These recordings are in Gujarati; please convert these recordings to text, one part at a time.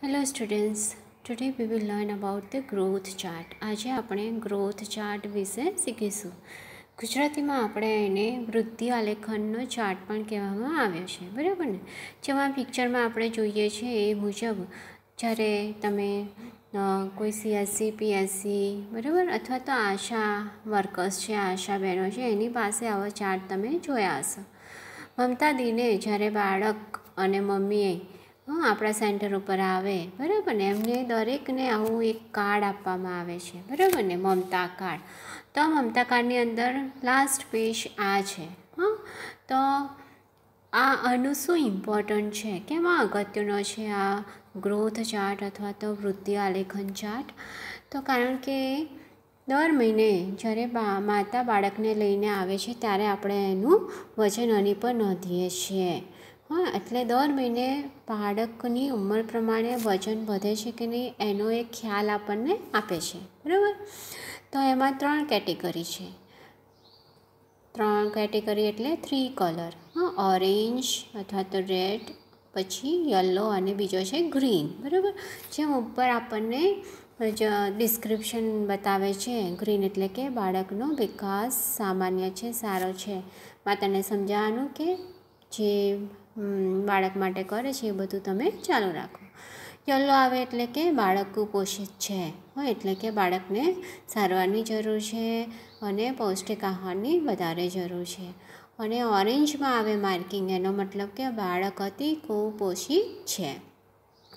Hello students today we will learn about the growth chart આજે આપણે ગ્રોથ ચાર્ટ વિશે શીખીશું. ગુજરાતીમાં આપણે એને વૃદ્ધિ આલેખનનો ચાર્ટ પણ કહેવામાં આવ્યો છે. બરાબર ને? જેમાં પિક્ચરમાં આપણે જોઈએ છીએ એ મુજબ જ્યારે તમે કોઈ સીએસસી પીએસસી બરાબર? અથવા તો આશા વર્કર્સ છે, આશા બહેનો છે, એની પાસે આવા ચાર્ટ તમે જોયા હશો. મમતા દીને જ્યારે બાળક અને મમ્મીએ હા, આપણા સેન્ટર ઉપર આવે. બરાબર ને? એમને દરેકને આવું એક કાર્ડ આપવામાં આવે છે. બરાબર ને? મમતા કાર્ડ. તો મમતા કાર્ડની અંદર લાસ્ટ પેજ આ છે. હા? તો આ આનું શું ઇમ્પોર્ટન્ટ છે? કેમાં અગત્યનો છે આ ગ્રોથ ચાર્ટ અથવા તો વૃદ્ધિ આલેખન ચાર્ટ તો કારણ કે દર મહિને જ્યારે માતા બાળકને લઈને આવે છે, ત્યારે આપણે એનું વજન આની પર નોંધીએ છીએ. હા, એટલે દર મહિને બાળકની ઉંમર પ્રમાણે વજન વધે છે કે નહીં, એનો એક ખ્યાલ આપણને આપે છે. બરાબર? તો એમાં ત્રણ કેટેગરી છે. ત્રણ કેટેગરી એટલે થ્રી કલર. હા, ઓરેન્જ અથવા તો રેડ, પછી યલો અને બીજો છે ગ્રીન. બરાબર? જેમ ઉપર આપણને ડિસ્ક્રિપ્શન બતાવે છે. ગ્રીન એટલે કે બાળકનો વિકાસ સામાન્ય છે, સારો છે. માતાને સમજાવવાનું કે જે બાળક માટે કરે છે એ બધું તમે ચાલુ રાખો. યલો આવે એટલે કે બાળક કુપોષિત છે. હોય એટલે કે બાળકને સારવારની જરૂર છે અને પૌષ્ટિક આહારની વધારે જરૂર છે. અને ઓરેન્જમાં આવે માર્કિંગ, એનો મતલબ કે બાળક અતિ કુપોષિત છે.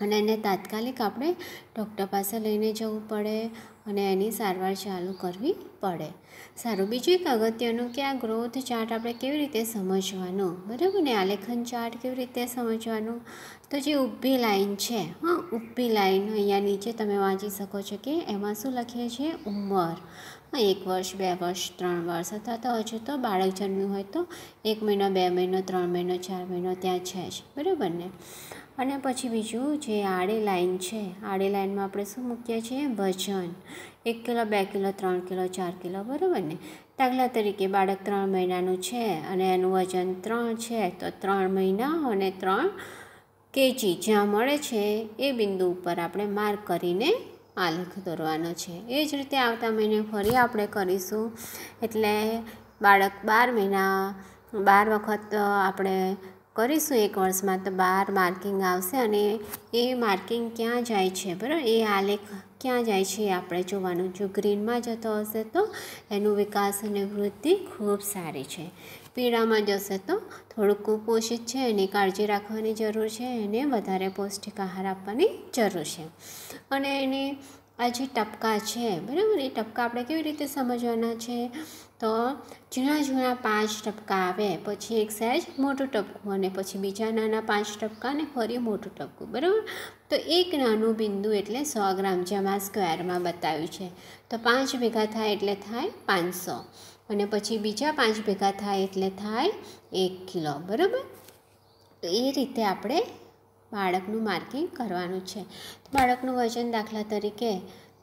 અને એને તાત્કાલિક આપણે ડૉક્ટર પાસે લઈને જવું પડે અને એની સારવાર ચાલુ કરવી પડે. સારું, બીજું એક અગત્યનું કે આ ગ્રોથ ચાર્ટ આપણે કેવી રીતે સમજવાનું? બરાબર ને? આલેખન ચાર્ટ કેવી રીતે સમજવાનું? તો જે ઊભી લાઈન છે, હા, ઊભી લાઈન અહીંયા નીચે તમે વાંચી શકો છો કે એમાં શું લખીએ છીએ ઉંમર. એક વર્ષ, બે વર્ષ, ત્રણ વર્ષ અથવા તો હજુ તો બાળક જન્મ્યું હોય તો એક મહિનો, બે મહિનો, ત્રણ મહિનો, ચાર મહિનો ત્યાં છે જ. બરાબર ને? અને પછી બીજું જે આડી લાઈન છે, આડી લાઈનમાં આપણે શું મૂકીએ છીએ? વજન. એક કિલો, બે કિલો, ત્રણ કિલો, ચાર કિલો, બરાબર ને? દાખલા તરીકે બાળક ત્રણ મહિનાનું છે અને એનું વજન ત્રણ છે, તો ત્રણ મહિના અને ત્રણ કેજી જ્યાં મળે છે એ બિંદુ ઉપર આપણે માર્ક કરીને આલેખ દોરવાનો છે. એ જ રીતે આવતા મહિને ફરી આપણે કરીશું. એટલે બાળક બાર મહિના, બાર વખત આપણે કરીશું એક વર્ષમાં તો બાર માર્કિંગ આવશે અને એ માર્કિંગ ક્યાં જાય છે, બરાબર? એ આલેખ ક્યાં જાય છે આપણે જોવાનું. જો ગ્રીનમાં જતો હશે તો એનું વિકાસ અને વૃદ્ધિ ખૂબ સારી છે. પીળામાં જશે તો થોડુંક કુપોષિત છે, એની કાળજી રાખવાની જરૂર છે, એને વધારે પૌષ્ટિક આહાર આપવાની જરૂર છે. અને એને આ જે ટપકા છે, બરાબર? એ ટપકા આપણે કેવી રીતે સમજવાના છે? તો જૂના જૂના પાંચ ટપકા આવે, પછી એક સહેજ મોટું ટપકું અને પછી બીજા નાના પાંચ ટપકા અને ફરી મોટું ટપકું, બરાબર? તો એક નાનું બિંદુ એટલે સો ગ્રામ જેમાં સ્ક્વેરમાં બતાવ્યું છે. તો પાંચ ભેગા થાય એટલે થાય પાંચસો અને પછી બીજા પાંચ ભેગા થાય એટલે થાય એક કિલો, બરાબર? તો એ રીતે આપણે બાળકનું માર્કિંગ કરવાનું છે. બાળકનું વજન દાખલા તરીકે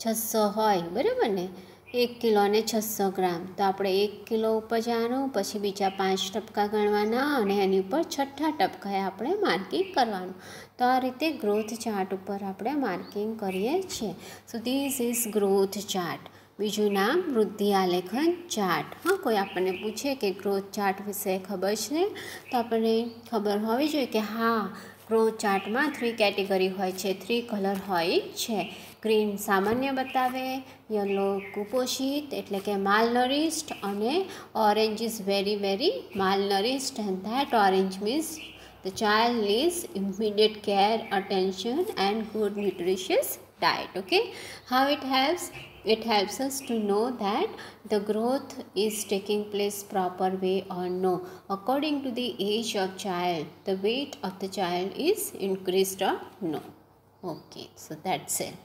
છસો હોય, બરાબર ને? એક કિલો અને છસો ગ્રામ. તો આપણે એક કિલો ઉપર જવાનું પછી બીજા પાંચ ટપકા ગણવાના અને એની ઉપર છઠ્ઠા ટપકાએ આપણે માર્કિંગ કરવાનું. તો આ રીતે ગ્રોથ ચાર્ટ ઉપર આપણે માર્કિંગ કરીએ છીએ. So this is growth chart બીજું નામ, વૃદ્ધિ આલેખન ચાર્ટ હા, કોઈ આપણને પૂછે કે ગ્રોથ ચાર્ટ વિશે ખબર છે? તો આપણને ખબર હોવી જોઈએ કે હા ગ્રોથ ચાર્ટમાં થ્રી કેટેગરી હોય છે. થ્રી કલર હોય છે. ગ્રીન સામાન્ય બતાવે યલો કુપોષિત એટલે કે માલનરિસ્ટ અને orange is very very malnourished and that orange means the child needs immediate care attention and good nutritious diet okay how it helps it helps us to know that the growth is taking place proper way or no according to the age of child the weight of the child is increased or no okay so that's it